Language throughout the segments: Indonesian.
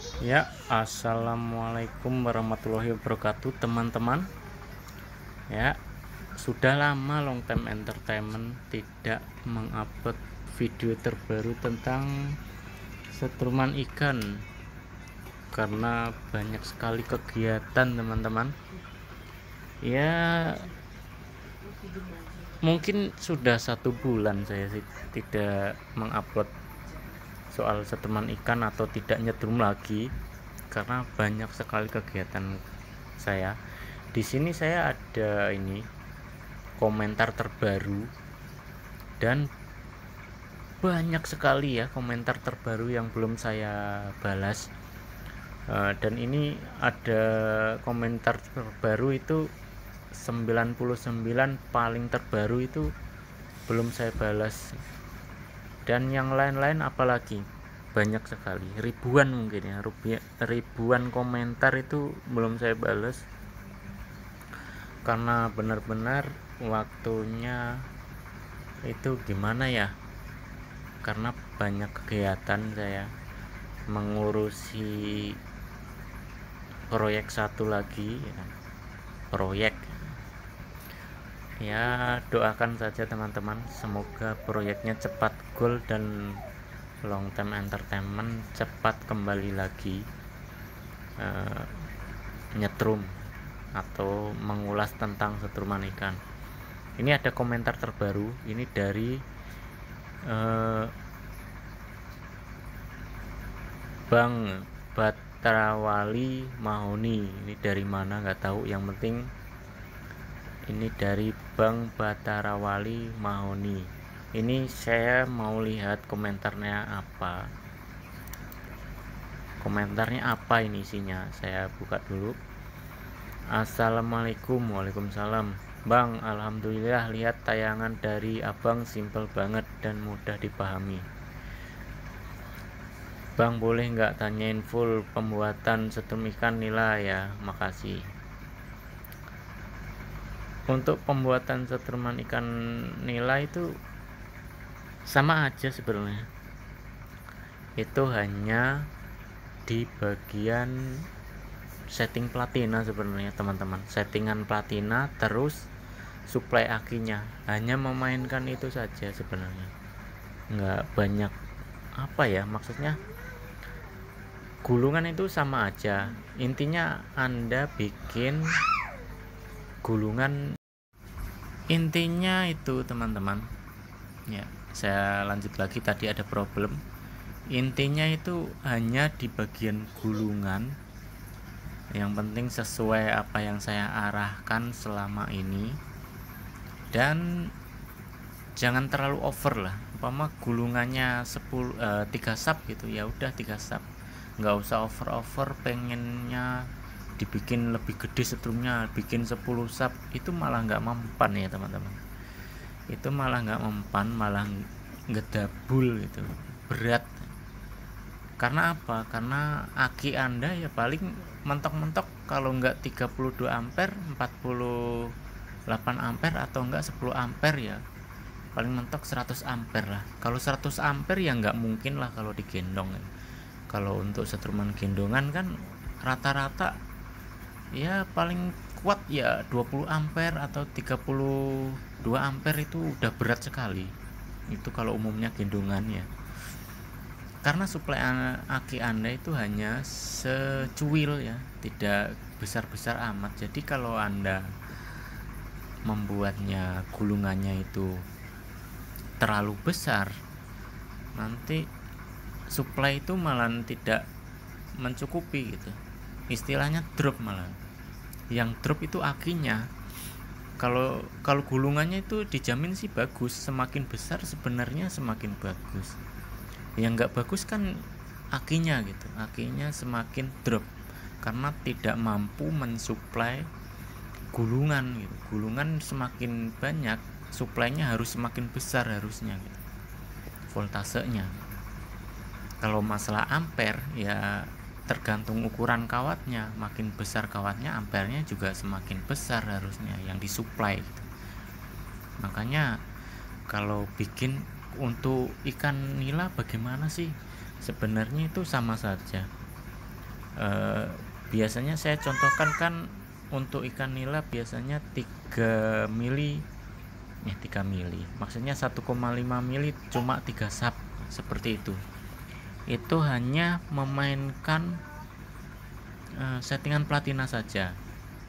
Ya, assalamualaikum warahmatullahi wabarakatuh, teman-teman. Ya, sudah lama Long Time Entertainment tidak mengupload video terbaru tentang setruman ikan karena banyak sekali kegiatan, teman-teman. Ya, mungkin sudah satu bulan saya tidak mengupload soal seteman ikan atau tidak nyetrum lagi karena banyak sekali kegiatan saya. Di sini saya ada ini komentar terbaru dan banyak sekali ya komentar terbaru yang belum saya balas. Uh, dan ini ada komentar terbaru itu 99 paling terbaru itu belum saya balas dan yang lain-lain apalagi? Banyak sekali. Ribuan mungkin ya ribuan komentar itu belum saya balas karena benar-benar waktunya itu gimana ya? Karena banyak kegiatan saya mengurusi proyek satu lagi ya. proyek ya doakan saja teman-teman. Semoga proyeknya cepat goal dan long term entertainment cepat kembali lagi uh, nyetrum atau mengulas tentang setruman ikan. Ini ada komentar terbaru. Ini dari uh, Bang Batrawali Mahoni. Ini dari mana? Nggak tahu. Yang penting ini dari Bang Batarawali Mahoni ini saya mau lihat komentarnya apa. Komentarnya apa ini isinya? Saya buka dulu. Assalamualaikum Waalaikumsalam. Bang Alhamdulillah lihat tayangan dari abang simple banget dan mudah dipahami. Bang boleh nggak tanyain full pembuatan setrum ikan nila ya? Makasih untuk pembuatan setruman ikan nila itu sama aja sebenarnya. Itu hanya di bagian setting platina sebenarnya teman-teman. Settingan platina terus supply akinya. Hanya memainkan itu saja sebenarnya. Nggak banyak apa ya maksudnya gulungan itu sama aja. Intinya anda bikin gulungan intinya itu teman-teman. Ya saya lanjut lagi. Tadi ada problem. Intinya itu hanya di bagian gulungan. Yang penting sesuai apa yang saya arahkan selama ini. Dan jangan terlalu over lah. Umpama gulungannya 10 eh, 3 sub gitu. Ya udah 3 sub. Nggak usah over over pengennya dibikin lebih gede setrumnya bikin 10 sub itu malah nggak mempan ya teman-teman. Itu malah nggak mempan malah ngedabul gitu berat. Karena apa? Karena aki anda ya paling mentok-mentok kalau nggak 32 ampere 48 ampere atau enggak 10 ampere ya paling mentok 100 ampere lah. Kalau 100 ampere ya nggak mungkin lah kalau digendong. Kalau untuk setruman gendongan kan rata-rata ya paling kuat ya 20 ampere atau 32 ampere itu udah berat sekali. Itu kalau umumnya gendongannya karena suplai aki anda itu hanya secuil ya tidak besar-besar amat. Jadi kalau anda membuatnya gulungannya itu terlalu besar nanti suplai itu malah tidak mencukupi gitu istilahnya drop malah. Yang drop itu akinya kalau kalau gulungannya itu dijamin sih bagus semakin besar sebenarnya semakin bagus. Yang nggak bagus kan akinya gitu akinya semakin drop. Karena tidak mampu mensuplai gulungan gitu. Gulungan semakin banyak suplainya harus semakin besar harusnya gitu. Voltasenya. Kalau masalah ampere ya tergantung ukuran kawatnya. Makin besar kawatnya ampernya juga semakin besar harusnya yang disuplai gitu. makanya kalau bikin untuk ikan nila bagaimana sih? Sebenarnya itu sama saja. Eh, biasanya saya contohkan kan untuk ikan nila biasanya 3 mili ya 3 mili. Maksudnya 1,5 mili cuma 3 sub seperti itu itu hanya memainkan uh, settingan platina saja.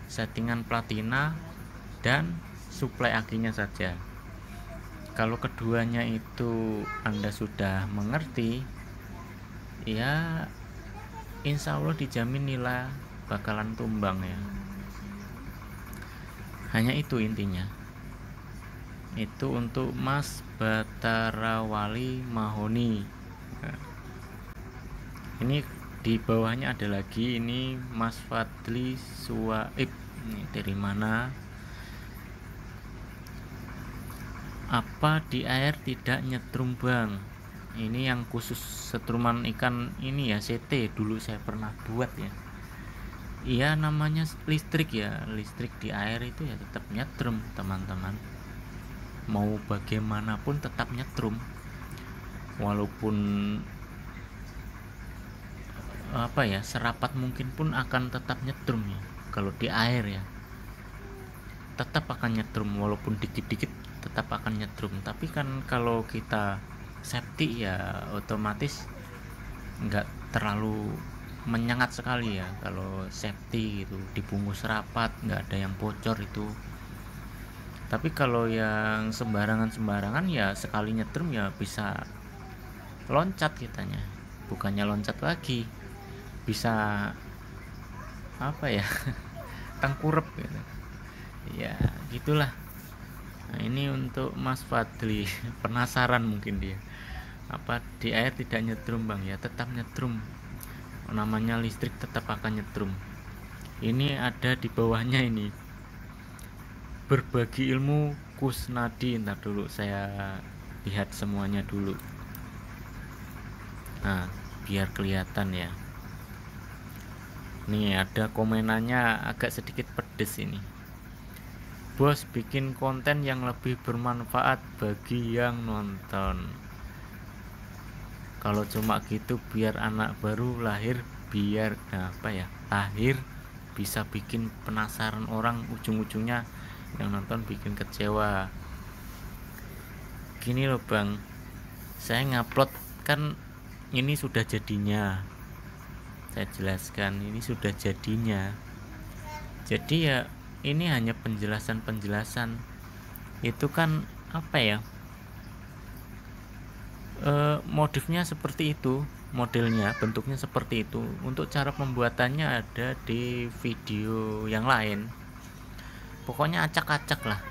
Settingan platina dan suplai akinya saja. Kalau keduanya itu anda sudah mengerti ya insya Allah dijamin nilai bakalan tumbang ya. Hanya itu intinya. Itu untuk Mas Batarawali Mahoni ini di bawahnya ada lagi ini Mas Fadli Suwaib ini dari mana? Apa di air tidak nyetrum bang? Ini yang khusus setruman ikan ini ya CT dulu saya pernah buat ya. Iya namanya listrik ya. Listrik di air itu ya tetap nyetrum teman-teman. Mau bagaimanapun tetap nyetrum. Walaupun apa ya serapat mungkin pun akan tetap nyetrum ya kalau di air ya. Tetap akan nyetrum walaupun dikit-dikit tetap akan nyetrum. Tapi kan kalau kita safety ya otomatis nggak terlalu menyengat sekali ya kalau safety gitu dibungkus rapat nggak ada yang bocor itu. Tapi kalau yang sembarangan-sembarangan ya sekali nyetrum ya bisa loncat kitanya. Bukannya loncat lagi bisa apa ya tengkurep gitu. Ya gitulah. Nah ini untuk Mas Fadli penasaran mungkin dia. Apa di air tidak nyetrum bang? Ya tetap nyetrum. Namanya listrik tetap akan nyetrum. Ini ada di bawahnya ini. Berbagi ilmu kusnadi. Ntar dulu saya lihat semuanya dulu. Nah biar kelihatan ya nih ada komenannya agak sedikit pedes ini. Bos bikin konten yang lebih bermanfaat bagi yang nonton. Kalau cuma gitu biar anak baru lahir biar apa ya lahir bisa bikin penasaran orang ujung-ujungnya yang nonton bikin kecewa. Gini loh bang. Saya ngupload kan ini sudah jadinya saya jelaskan ini sudah jadinya. Jadi ya ini hanya penjelasan-penjelasan. Itu kan apa ya? E, modifnya seperti itu modelnya bentuknya seperti itu. Untuk cara pembuatannya ada di video yang lain. Pokoknya acak-acak lah.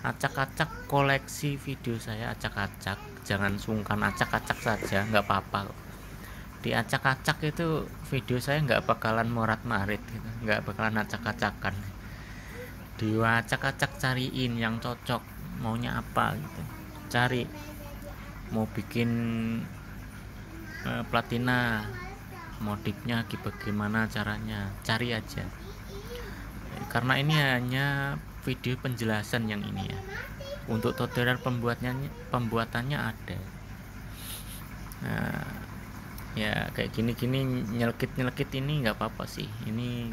Acak-acak koleksi video saya acak-acak. Jangan sungkan acak-acak saja nggak apa-apa di acak-acak itu video saya nggak bakalan morat marit gitu. Nggak bakalan acak-acakan. Diwacak-acak cariin yang cocok maunya apa gitu. Cari mau bikin uh, platina modifnya bagaimana caranya cari aja. Karena ini hanya video penjelasan yang ini ya. Untuk tutorial pembuatannya pembuatannya ada. Nah ya kayak gini-gini nyelkit-nyelkit ini nggak apa-apa sih. Ini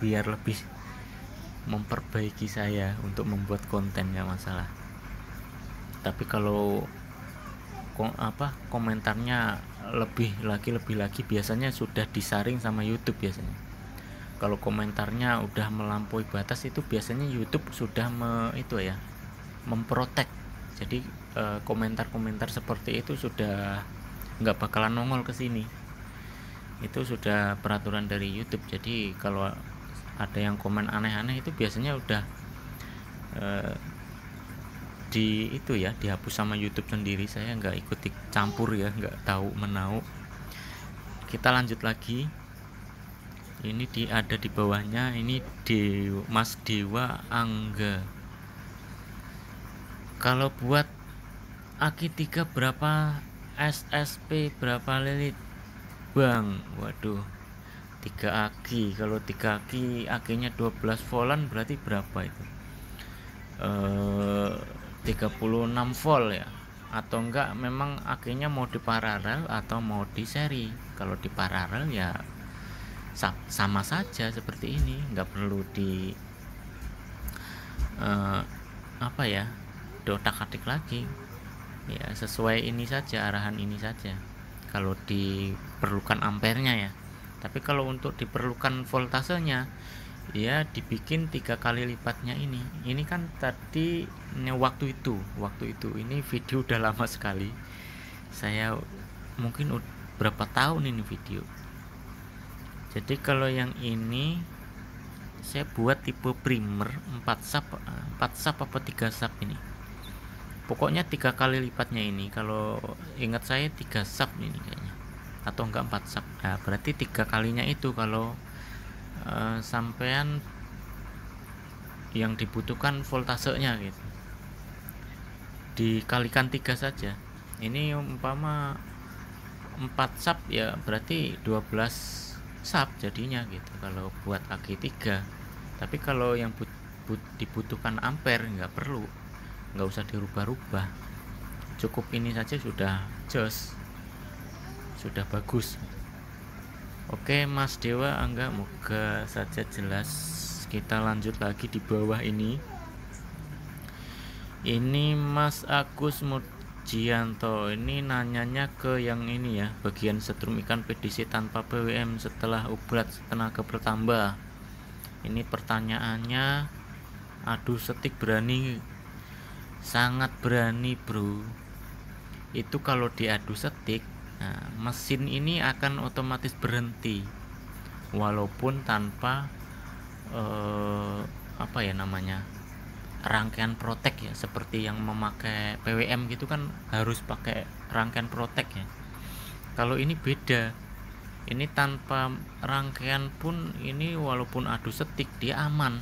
biar lebih memperbaiki saya untuk membuat konten nggak masalah. Tapi kalau apa komentarnya lebih lagi lebih lagi biasanya sudah disaring sama YouTube biasanya. Kalau komentarnya udah melampaui batas itu biasanya YouTube sudah me, itu ya memprotek. Jadi eh, komentar-komentar seperti itu sudah nggak bakalan nongol ke sini. Itu sudah peraturan dari YouTube. Jadi kalau ada yang komen aneh-aneh itu biasanya udah uh, di itu ya dihapus sama YouTube sendiri. Saya nggak ikut campur ya nggak tahu menau. Kita lanjut lagi. Ini di ada di bawahnya. Ini di Mas Dewa Angga. Kalau buat aki 3 berapa SSP berapa lilit Bang waduh. Tiga aki kalau tiga aki akinya 12 volan berarti berapa itu? Eh 36 volt ya? Atau enggak memang akinya mau di paralel atau mau di seri kalau di paralel ya sama saja seperti ini nggak perlu di uh, apa ya dotak atik lagi ya sesuai ini saja arahan ini saja. Kalau diperlukan ampernya ya. Tapi kalau untuk diperlukan voltasenya ya dibikin tiga kali lipatnya ini. Ini kan tadi waktu itu waktu itu. Ini video udah lama sekali. Saya mungkin berapa tahun ini video. Jadi kalau yang ini saya buat tipe primer 4 sub 4 sub apa 3 sub ini pokoknya tiga kali lipatnya ini kalau ingat saya tiga sub ini kayaknya. Atau enggak 4 sub. Nah berarti tiga kalinya itu kalau uh, sampean yang dibutuhkan voltasenya gitu. Dikalikan tiga saja. Ini umpama 4 sub ya berarti 12 sub jadinya gitu kalau buat aki 3 tapi kalau yang but, but, dibutuhkan ampere nggak perlu nggak usah dirubah-rubah. Cukup ini saja sudah jos. Sudah bagus. Oke Mas Dewa Angga moga saja jelas. Kita lanjut lagi di bawah ini. Ini Mas Agus Mujianto. Ini nanyanya ke yang ini ya bagian setrum ikan PDC tanpa BWM setelah ublat tenaga bertambah. Ini pertanyaannya aduh setik berani sangat berani bro. Itu kalau diadu setik Nah, mesin ini akan otomatis berhenti. Walaupun tanpa eh, apa ya namanya rangkaian protek ya seperti yang memakai PWM gitu kan harus pakai rangkaian protek ya. Kalau ini beda. Ini tanpa rangkaian pun ini walaupun adu setik dia aman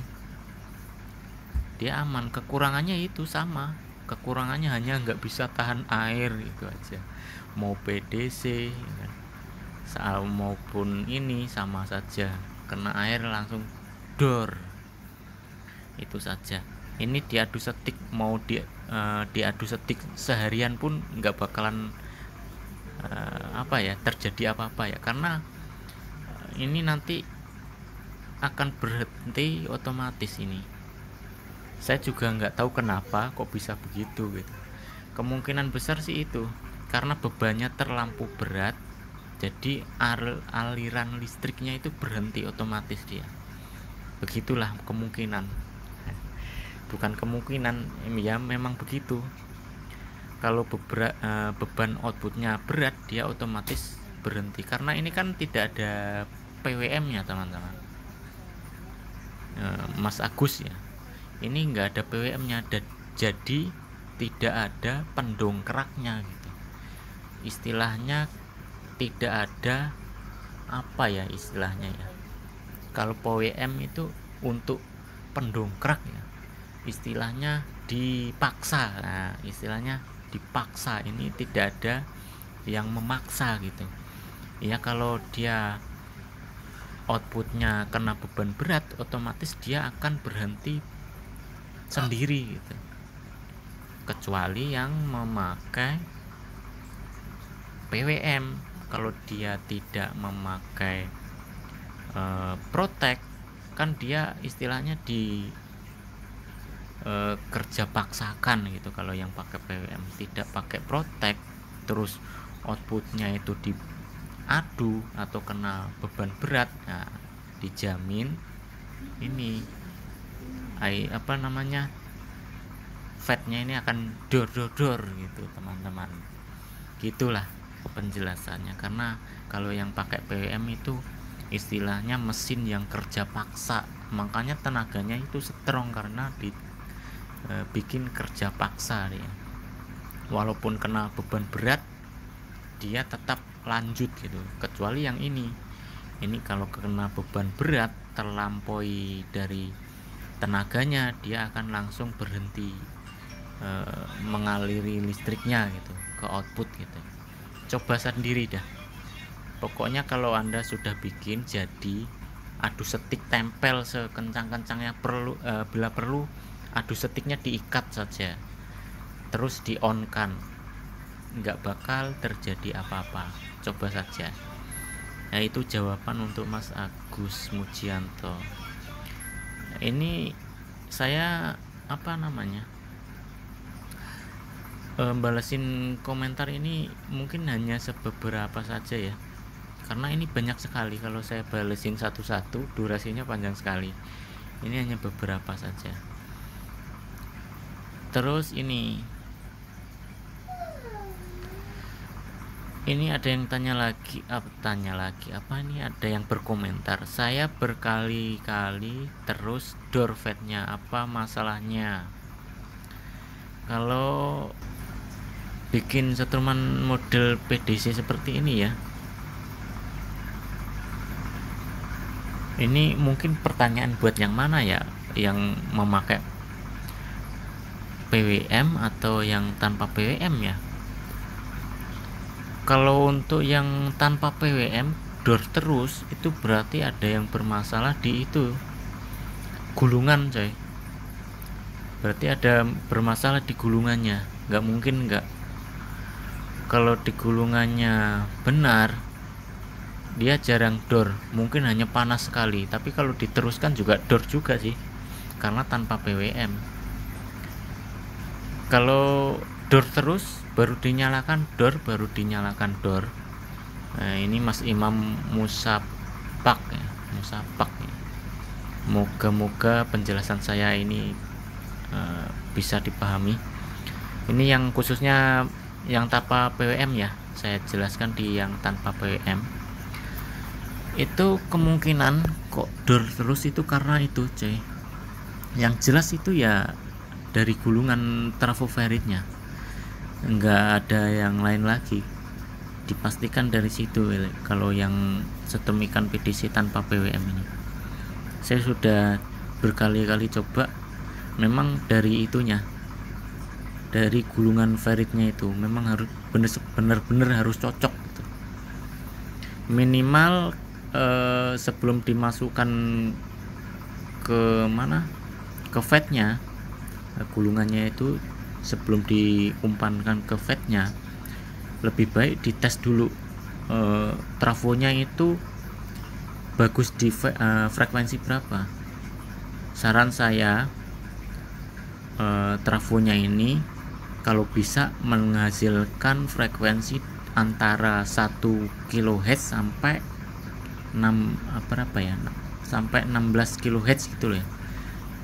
dia aman. Kekurangannya itu sama. Kekurangannya hanya nggak bisa tahan air itu aja. Mau PDC ya kan. saat maupun ini sama saja. Kena air langsung dor. Itu saja. Ini diadu setik mau di uh, diadu setik seharian pun nggak bakalan uh, apa ya terjadi apa-apa ya. Karena uh, ini nanti akan berhenti otomatis ini saya juga nggak tahu kenapa kok bisa begitu gitu. Kemungkinan besar sih itu karena bebannya terlampau berat jadi aliran listriknya itu berhenti otomatis dia. Begitulah kemungkinan. Bukan kemungkinan ya memang begitu. Kalau e, beban outputnya berat dia otomatis berhenti karena ini kan tidak ada PWM nya teman-teman. E, Mas Agus ya ini enggak ada PWM nya jadi tidak ada pendongkraknya gitu. Istilahnya tidak ada apa ya istilahnya ya? Kalau PWM itu untuk pendongkrak ya. Istilahnya dipaksa. Nah, istilahnya dipaksa. Ini tidak ada yang memaksa gitu. Ya kalau dia outputnya kena beban berat otomatis dia akan berhenti sendiri gitu. Kecuali yang memakai PWM kalau dia tidak memakai uh, protek kan dia istilahnya di uh, kerja paksakan gitu. Kalau yang pakai PWM tidak pakai protek terus outputnya itu diadu atau kena beban berat nah dijamin ini ai apa namanya fatnya ini akan dor dor dor gitu teman-teman. Gitulah penjelasannya. Karena kalau yang pakai PWM itu istilahnya mesin yang kerja paksa. Makanya tenaganya itu strong karena di e, kerja paksa dia. Walaupun kena beban berat dia tetap lanjut gitu. Kecuali yang ini. Ini kalau kena beban berat terlampaui dari tenaganya dia akan langsung berhenti e, mengaliri listriknya gitu ke output gitu. Coba sendiri dah. Pokoknya kalau anda sudah bikin jadi adu setik tempel sekencang-kencangnya perlu e, bila perlu adu setiknya diikat saja. Terus di on kan nggak bakal terjadi apa-apa. Coba saja. Yaitu jawaban untuk Mas Agus Mujianto ini saya apa namanya e, balesin komentar ini mungkin hanya sebeberapa saja ya. Karena ini banyak sekali kalau saya balesin satu-satu durasinya panjang sekali. Ini hanya beberapa saja. Terus ini ini ada yang tanya lagi apa tanya lagi apa ini? Ada yang berkomentar saya berkali-kali terus door fatnya apa masalahnya? Kalau bikin settlement model PDC seperti ini ya. Ini mungkin pertanyaan buat yang mana ya? Yang memakai PWM atau yang tanpa PWM ya kalau untuk yang tanpa PWM door terus itu berarti ada yang bermasalah di itu. Gulungan coy. Berarti ada bermasalah di gulungannya. Nggak mungkin nggak. Kalau di gulungannya benar dia jarang door mungkin hanya panas sekali. Tapi kalau diteruskan juga door juga sih. Karena tanpa PWM kalau door terus baru dinyalakan door baru dinyalakan door nah ini Mas Imam Musapak ya Musapak ya. Moga-moga penjelasan saya ini uh, bisa dipahami. Ini yang khususnya yang tanpa PWM ya saya jelaskan di yang tanpa PWM itu kemungkinan kok door terus itu karena itu cuy yang jelas itu ya dari gulungan trafo feritnya nggak ada yang lain lagi. Dipastikan dari situ kalau yang setem ikan PDC tanpa PWM ini. Saya sudah berkali-kali coba. Memang dari itunya dari gulungan feritnya itu memang harus benar-benar harus cocok gitu. minimal eh, sebelum dimasukkan ke mana? Ke fatnya gulungannya itu sebelum diumpankan ke fatnya lebih baik dites dulu. E, trafonya itu bagus di e, frekuensi berapa. Saran saya e, trafonya ini kalau bisa menghasilkan frekuensi antara 1 kHz sampai 6 apa apa ya sampai 16 kHz gitu loh ya.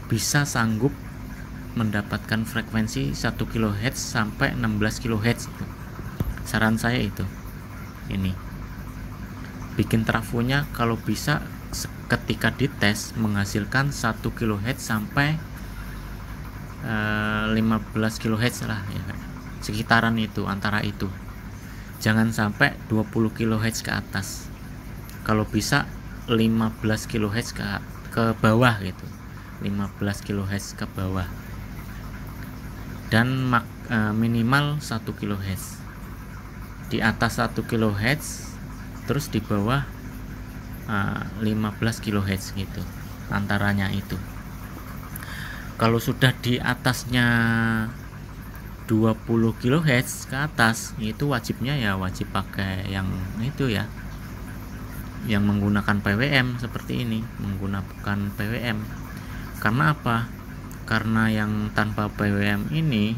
Bisa sanggup mendapatkan frekuensi 1 kHz sampai 16 kHz. Saran saya itu. Ini. Bikin trafonya kalau bisa ketika dites menghasilkan 1 kHz sampai uh, 15 kHz lah ya. Sekitaran itu antara itu. Jangan sampai 20 kHz ke atas. Kalau bisa 15 kHz ke ke bawah gitu. 15 kHz ke bawah dan mak, e, minimal 1 kHz di atas 1 kHz terus di bawah e, 15 kHz gitu antaranya itu. Kalau sudah di atasnya 20 kHz ke atas itu wajibnya ya wajib pakai yang itu ya. Yang menggunakan PWM seperti ini menggunakan PWM karena apa karena yang tanpa PWM ini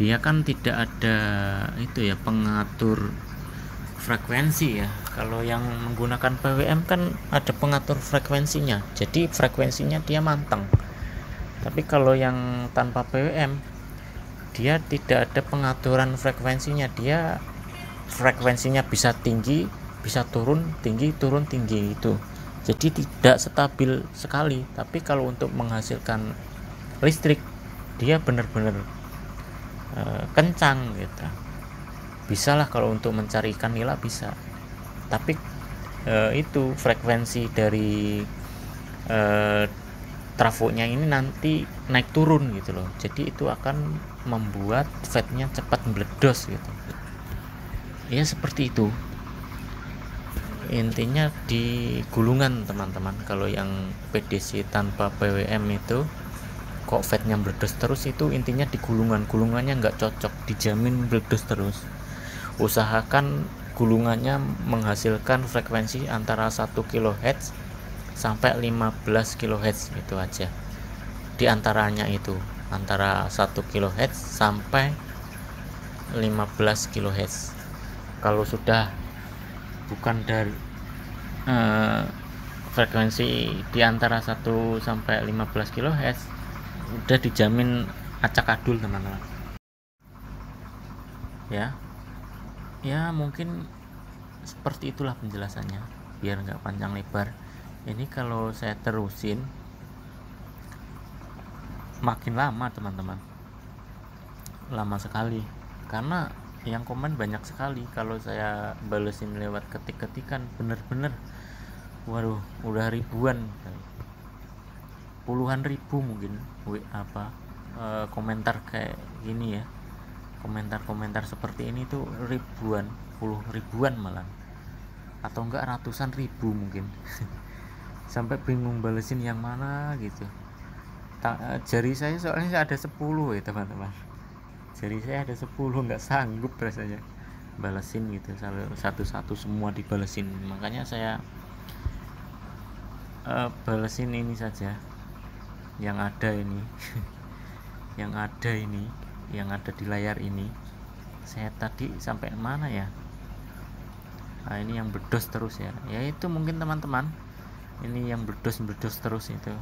dia kan tidak ada itu ya pengatur frekuensi ya. Kalau yang menggunakan PWM kan ada pengatur frekuensinya. Jadi frekuensinya dia manteng. Tapi kalau yang tanpa PWM dia tidak ada pengaturan frekuensinya. Dia frekuensinya bisa tinggi bisa turun tinggi turun tinggi itu jadi tidak stabil sekali. Tapi kalau untuk menghasilkan listrik dia benar-benar uh, kencang gitu. Bisa lah kalau untuk mencari ikan nila bisa. Tapi uh, itu frekuensi dari uh, trafonya ini nanti naik turun gitu loh. Jadi itu akan membuat fatnya cepat meledos gitu. Ya seperti itu intinya di gulungan teman-teman. Kalau yang PDC tanpa PWM itu kok fatnya meledos terus itu intinya di gulungan. Gulungannya nggak cocok dijamin meledos terus. Usahakan gulungannya menghasilkan frekuensi antara 1 kHz sampai 15 kHz itu aja. Di antaranya itu antara 1 kHz sampai 15 kHz kalau sudah bukan dari uh, frekuensi di antara 1 sampai 15 kHz udah dijamin acak adul teman-teman. Ya. Ya mungkin seperti itulah penjelasannya biar nggak panjang lebar. Ini kalau saya terusin makin lama teman-teman. Lama sekali. Karena yang komen banyak sekali kalau saya balesin lewat ketik-ketikan. Bener-bener. Waduh udah ribuan. Puluhan ribu mungkin apa e, komentar kayak gini ya. Komentar-komentar seperti ini tuh ribuan puluh ribuan malah. Atau enggak ratusan ribu mungkin. Sampai bingung balesin yang mana gitu. Ta eh, jari saya soalnya ada 10 ya teman-teman jari saya ada 10 nggak sanggup rasanya. Balesin gitu satu-satu semua dibalesin. Makanya saya uh, balesin ini saja. Yang ada ini. Yang ada ini yang ada di layar ini. Saya tadi sampai mana ya? Nah ini yang berdos terus ya. Ya itu mungkin teman-teman ini yang berdos-berdos terus itu.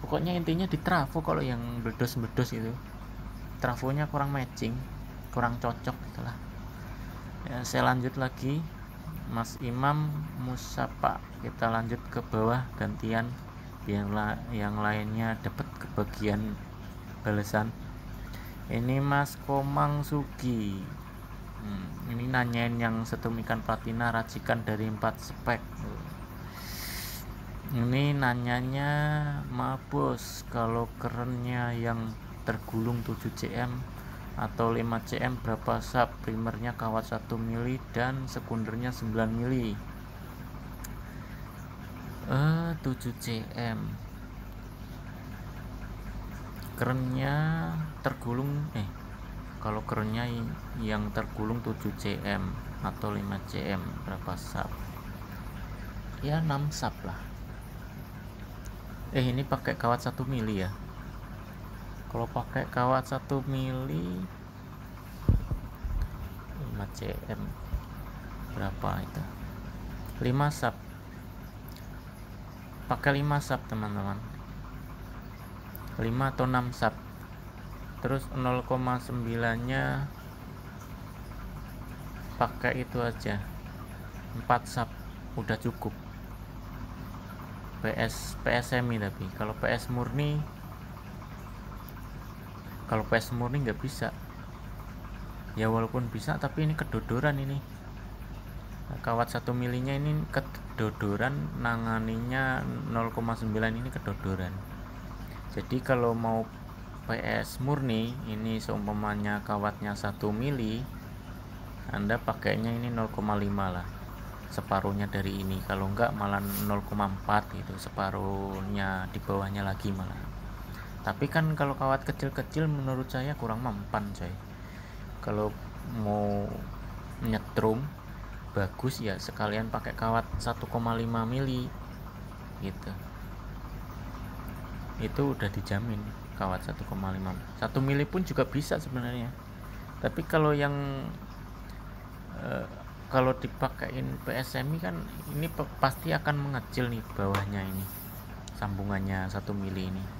Pokoknya intinya di trafo kalau yang berdos-berdos itu trafonya kurang matching kurang cocok itulah ya, saya lanjut lagi. Mas Imam Musapa kita lanjut ke bawah gantian. Yang la yang lainnya dapat kebagian balasan. Ini Mas Komang Sugi. Hmm, ini nanyain yang setum ikan platina racikan dari empat spek. Ini nanyanya maaf bos kalau kerennya yang tergulung 7 cm atau 5 cm berapa sub primernya kawat 1 mili dan sekundernya 9 mili. Eh 7 cm. Kerennya tergulung eh kalau kerennya yang tergulung 7 cm atau 5 cm berapa sub? Ya 6 sub lah. Eh ini pakai kawat 1 mili ya kalau pakai kawat 1 mili 5 cm. Berapa itu? 5 sub. Pakai 5 sub teman-teman. 5 atau 6 sub. Terus 0,9 nya pakai itu aja. 4 sub. Udah cukup. PS PS semi tapi. Kalau PS murni kalau PS murni nggak bisa. Ya walaupun bisa tapi ini kedodoran ini. Kawat satu milinya ini kedodoran nanganinya 0,9 ini kedodoran. Jadi kalau mau PS murni ini seumpamanya kawatnya 1 mili Anda pakainya ini 0,5 lah separuhnya dari ini. Kalau enggak malah 0,4 itu separuhnya di bawahnya lagi malah tapi kan kalau kawat kecil-kecil menurut saya kurang mempan coy. Kalau mau nyetrum bagus ya sekalian pakai kawat 1,5 mili gitu. Itu udah dijamin kawat 1,5 1 mili pun juga bisa sebenarnya. Tapi kalau yang e, kalau dipakein PSMI kan ini pasti akan mengecil nih bawahnya ini sambungannya 1 mili ini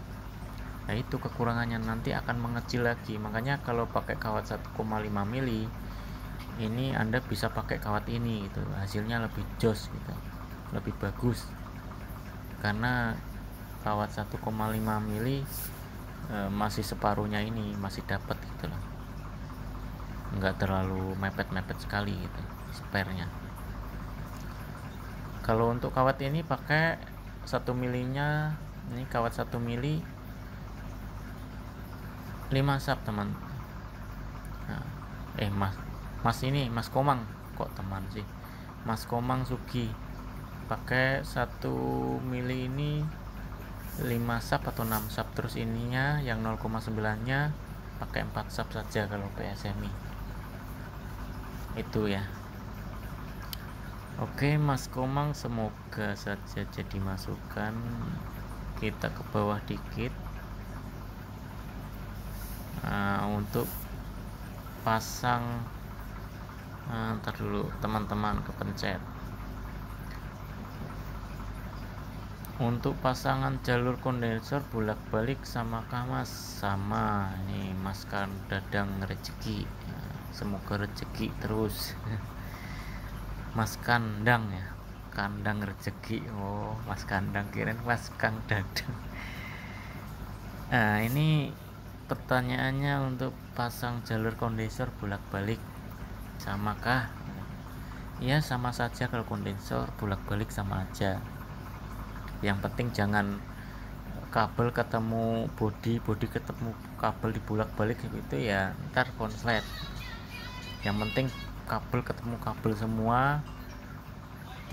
nah itu kekurangannya nanti akan mengecil lagi. Makanya kalau pakai kawat 1,5 mili ini anda bisa pakai kawat ini gitu. Hasilnya lebih jos gitu. Lebih bagus. Karena kawat 1,5 mili e, masih separuhnya ini masih dapat gitu loh. Nggak terlalu mepet-mepet sekali gitu sparenya. Kalau untuk kawat ini pakai satu milinya ini kawat satu mili 5 sub teman. Nah, eh mas mas ini mas komang kok teman sih? Mas komang sugi. Pakai satu mili ini 5 sub atau 6 sub. Terus ininya yang 0,9 nya pakai 4 sub saja kalau PSMI itu ya. Oke Mas Komang semoga saja jadi masukan. Kita ke bawah dikit nah, untuk pasang nah, ntar dulu teman-teman kepencet. Untuk pasangan jalur kondensor bolak-balik sama mas sama. Ini mas kan dadang rezeki. Semoga rezeki terus. Mas kandang ya kandang rezeki. Oh mas kandang kirain mas kang dadang. Nah ini pertanyaannya untuk pasang jalur kondensor bolak-balik samakah? Ya sama saja kalau kondensor bolak-balik sama aja. Yang penting jangan kabel ketemu body body ketemu kabel dibulak-balik gitu ya ntar konslet. Yang penting kabel ketemu kabel semua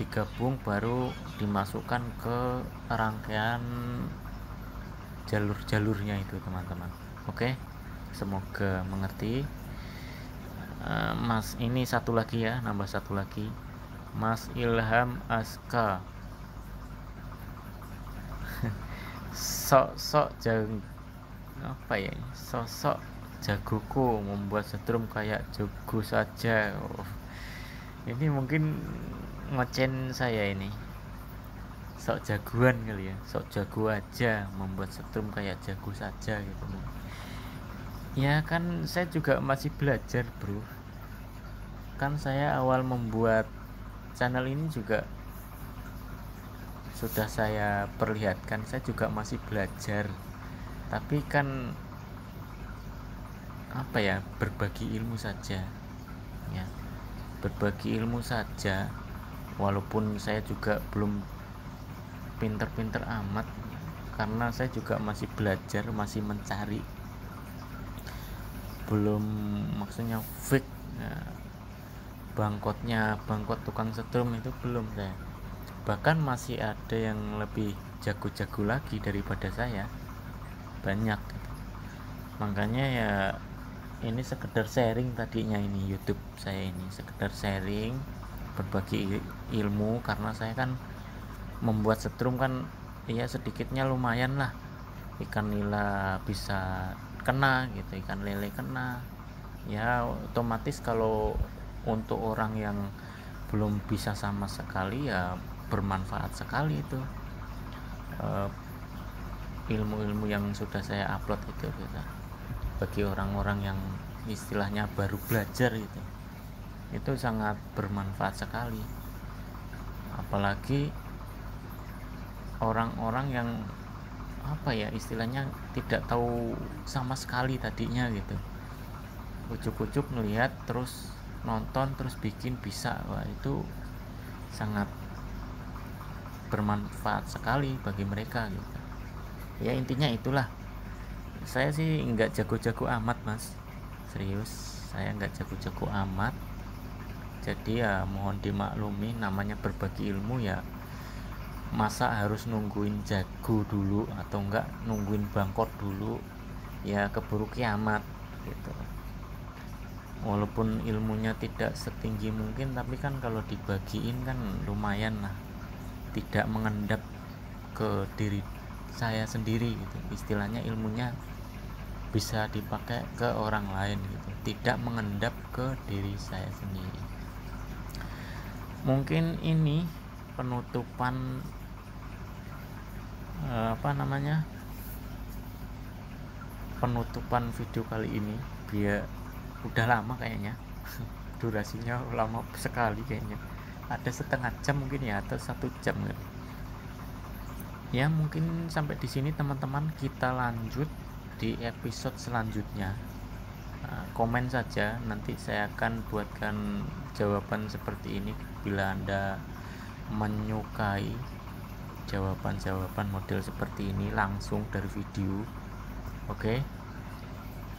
digabung baru dimasukkan ke rangkaian jalur-jalurnya itu teman-teman oke semoga mengerti. Eh, Mas ini satu lagi ya nambah satu lagi. Mas Ilham Aska. Sok-sok jang apa ya sosok jagoku membuat setrum kayak jago saja. Oh. ini mungkin ngecen saya ini. Sok jagoan kali ya sok jago aja membuat setrum kayak jago saja gitu ya kan saya juga masih belajar bro. Kan saya awal membuat channel ini juga sudah saya perlihatkan saya juga masih belajar. Tapi kan apa ya berbagi ilmu saja. Ya berbagi ilmu saja. Walaupun saya juga belum pinter-pinter amat karena saya juga masih belajar masih mencari belum maksudnya fake. Ya, bangkotnya bangkot tukang setrum itu belum saya bahkan masih ada yang lebih jago-jago lagi daripada saya. Banyak. Makanya ya ini sekedar sharing tadinya ini YouTube saya ini. Sekedar sharing berbagi ilmu karena saya kan membuat setrum kan ya sedikitnya lumayan lah. Ikan nila bisa kena gitu ikan lele kena. Ya otomatis kalau untuk orang yang belum bisa sama sekali ya bermanfaat sekali itu. Uh, ilmu-ilmu yang sudah saya upload itu gitu. Bagi orang-orang yang istilahnya baru belajar itu itu sangat bermanfaat sekali. Apalagi orang-orang yang apa ya istilahnya tidak tahu sama sekali tadinya gitu. Ucuk-ucuk melihat terus nonton terus bikin bisa. Wah itu sangat bermanfaat sekali bagi mereka gitu. Ya intinya itulah. Saya sih nggak jago-jago amat mas. Serius saya nggak jago-jago amat. Jadi ya mohon dimaklumi namanya berbagi ilmu ya masa harus nungguin jago dulu atau enggak nungguin bangkot dulu ya keburu kiamat gitu. Walaupun ilmunya tidak setinggi mungkin tapi kan kalau dibagiin kan lumayan lah. Tidak mengendap ke diri saya sendiri gitu. Istilahnya ilmunya bisa dipakai ke orang lain gitu. Tidak mengendap ke diri saya sendiri. Mungkin ini penutupan eh, apa namanya penutupan video kali ini biar udah lama kayaknya. Durasinya lama sekali kayaknya. Ada setengah jam mungkin ya atau satu jam ya. Mungkin sampai di sini teman-teman. Kita lanjut di episode selanjutnya. Nah, komen saja. Nanti saya akan buatkan jawaban seperti ini bila anda menyukai jawaban-jawaban model seperti ini langsung dari video. Oke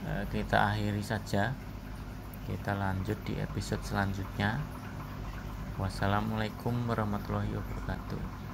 eh, kita akhiri saja. Kita lanjut di episode selanjutnya. Wassalamualaikum warahmatullahi wabarakatuh.